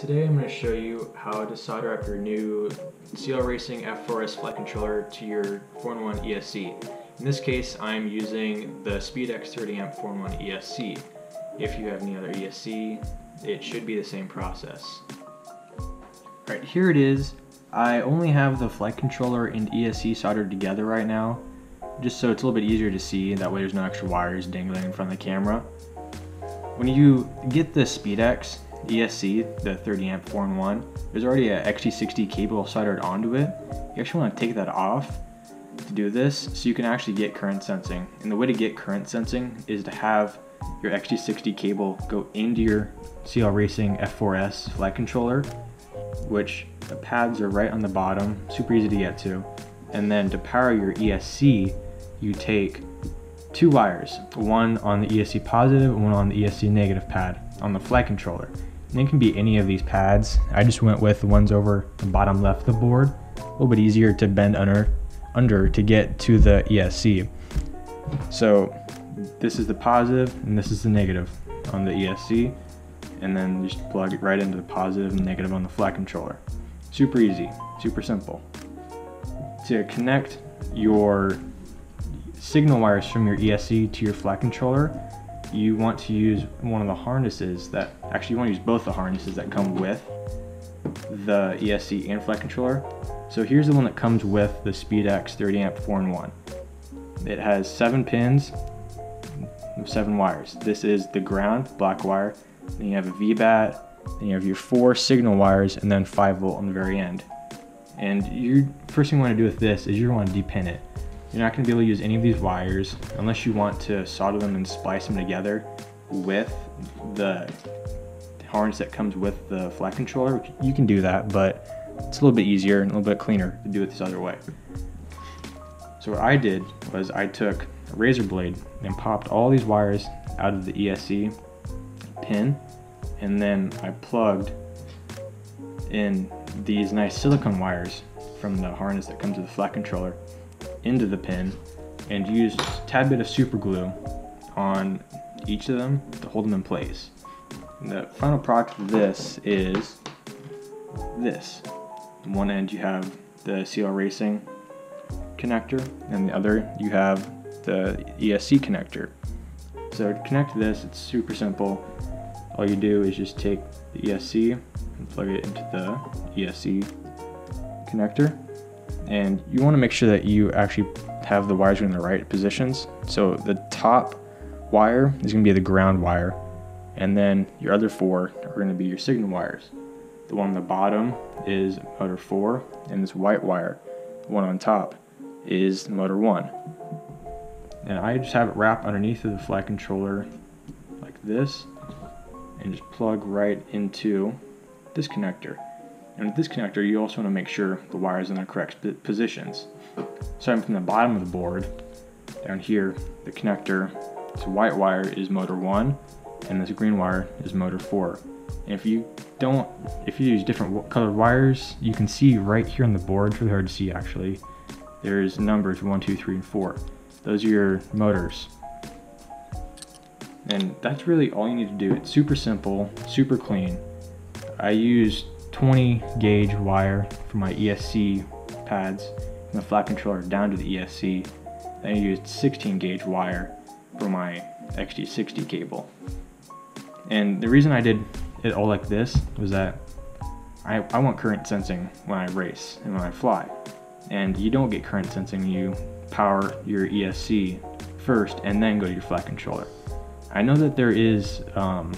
Today I'm going to show you how to solder up your new CL Racing F4S flight controller to your 4-in-1 ESC. In this case I'm using the Spedix 30 amp 4-in-1 ESC. If you have any other ESC it should be the same process. Alright here it is. I only have the flight controller and ESC soldered together right now just so it's a little bit easier to see that way there's no extra wires dangling in front of the camera. When you get the Spedix ESC, the 30 amp 4 in 1, there's already a XT60 cable soldered onto it. You actually want to take that off to do this so you can actually get current sensing. And the way to get current sensing is to have your XT60 cable go into your CL Racing F4S flight controller, which the pads are right on the bottom, super easy to get to. And then to power your ESC, you take two wires, one on the ESC positive and one on the ESC negative pad on the flight controller. It can be any of these pads. I just went with the ones over the bottom left of the board. A little bit easier to bend under, under to get to the ESC. So this is the positive and this is the negative on the ESC. And then just plug it right into the positive and negative on the flight controller. Super easy, super simple. To connect your signal wires from your ESC to your flight controller, you want to use one of the harnesses that, actually you want to use both the harnesses that come with the ESC and flight controller. So here's the one that comes with the Spedix 30 amp 4 in 1. It has seven pins, seven wires. This is the ground, black wire. Then you have a VBAT, then you have your four signal wires, and then 5 volt on the very end. And you first thing you want to do with this is you want to depin it. You're not to be able to use any of these wires unless you want to solder them and splice them together with the harness that comes with the flight controller. You can do that, but it's a little bit easier and a little bit cleaner to do it this other way. So what I did was I took a razor blade and popped all these wires out of the ESC pin and then I plugged in these nice silicone wires from the harness that comes with the flight controller into the pin and use a tad bit of super glue on each of them to hold them in place. And the final product of this is this. On one end you have the CL Racing connector and the other you have the ESC connector. So to connect this, it's super simple. All you do is just take the ESC and plug it into the ESC connector and you want to make sure that you actually have the wires in the right positions. So the top wire is going to be the ground wire, and then your other four are going to be your signal wires. The one on the bottom is motor 4, and this white wire, the one on top, is motor 1. And I just have it wrapped underneath of the flight controller like this, and just plug right into this connector. And with this connector, you also want to make sure the wire is in their correct positions. Starting from the bottom of the board, down here, the connector, this white wire is motor 1, and this green wire is motor 4. And if you don't, if you use different colored wires, you can see right here on the board, it's really hard to see actually, there's numbers 1, 2, 3, and 4. Those are your motors. And that's really all you need to do. It's super simple, super clean. I used 20 gauge wire for my ESC pads from the flat controller down to the ESC. Then I used 16 gauge wire for my XT60 cable. And the reason I did it all like this was that I, I want current sensing when I race and when I fly. And you don't get current sensing, you power your ESC first and then go to your flight controller. I know that there is um,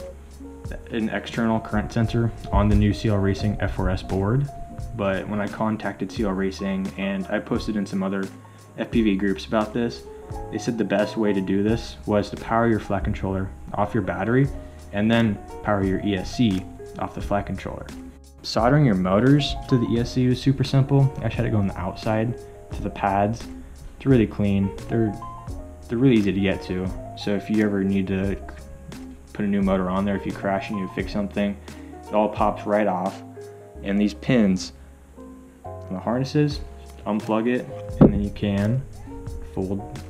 an external current sensor on the new CL Racing F4S board, but when I contacted CL Racing and I posted in some other FPV groups about this, they said the best way to do this was to power your flight controller off your battery and then power your ESC off the flight controller. Soldering your motors to the ESC was super simple. I just had to go on the outside to the pads. It's really clean. They're they're really easy to get to. So if you ever need to put a new motor on there. If you crash and you fix something, it all pops right off. And these pins on the harnesses, unplug it, and then you can fold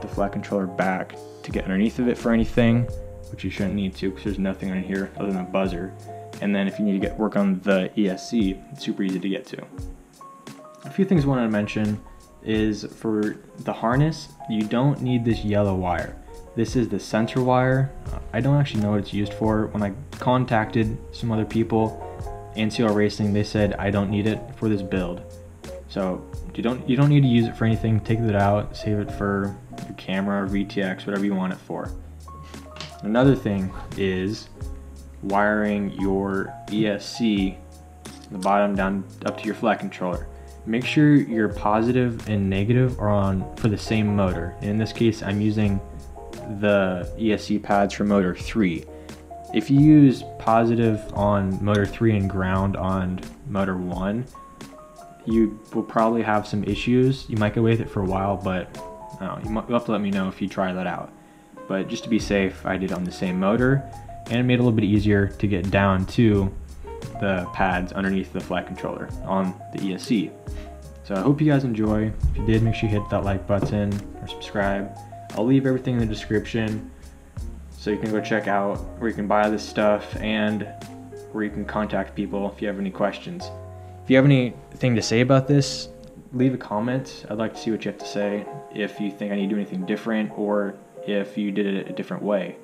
the flat controller back to get underneath of it for anything, which you shouldn't need to because there's nothing on here other than a buzzer. And then if you need to get work on the ESC, it's super easy to get to. A few things I wanted to mention is for the harness, you don't need this yellow wire. This is the sensor wire. Uh, I don't actually know what it's used for. When I contacted some other people in CL Racing, they said I don't need it for this build. So you don't you don't need to use it for anything. Take it out, save it for your camera, VTX, whatever you want it for. Another thing is wiring your ESC, the bottom down up to your flight controller. Make sure your positive and negative are on for the same motor. In this case, I'm using the ESC pads for motor 3. If you use positive on motor 3 and ground on motor 1, you will probably have some issues. You might go with it for a while, but you will have to let me know if you try that out. But just to be safe, I did on the same motor, and it made it a little bit easier to get down to the pads underneath the flight controller on the ESC. So I hope you guys enjoy. If you did, make sure you hit that like button or subscribe. I'll leave everything in the description so you can go check out where you can buy this stuff and where you can contact people if you have any questions. If you have anything to say about this, leave a comment. I'd like to see what you have to say if you think I need to do anything different or if you did it a different way.